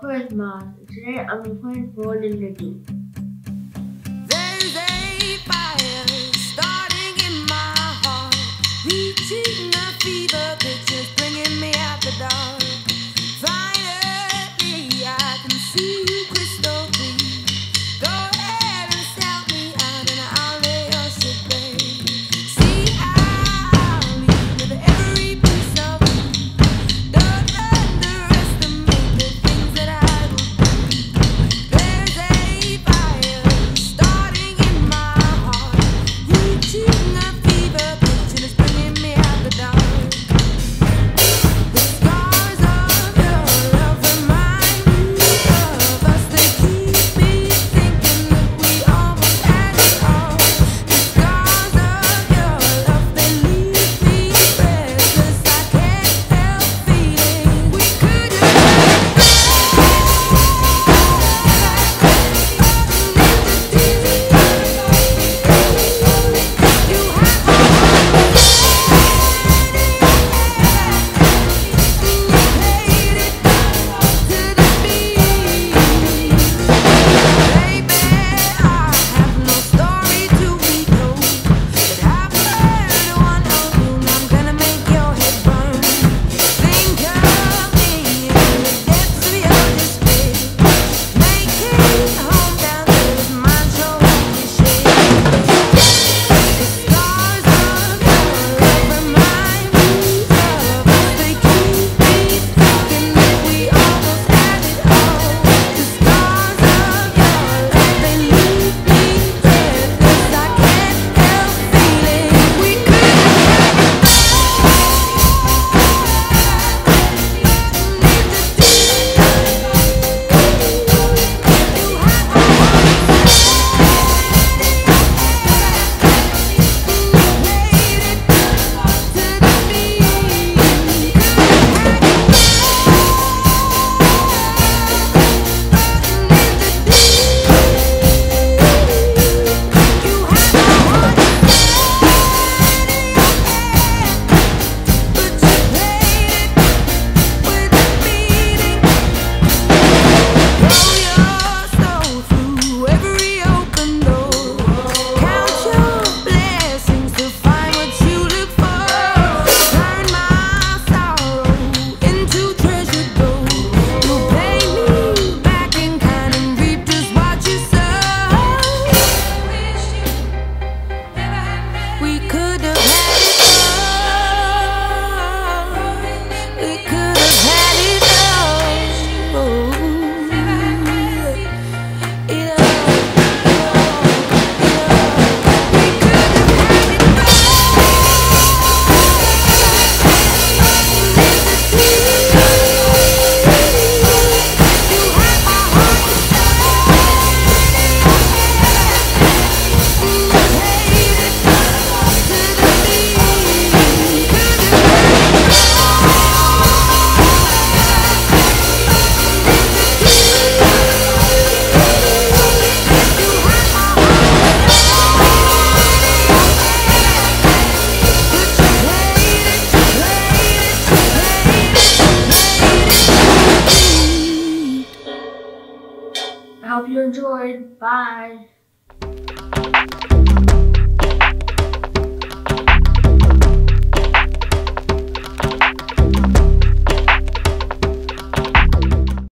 course, Mars. Today I'm going for Liberty. There's a fire starting in my heart, reaching. hope you enjoyed. Bye.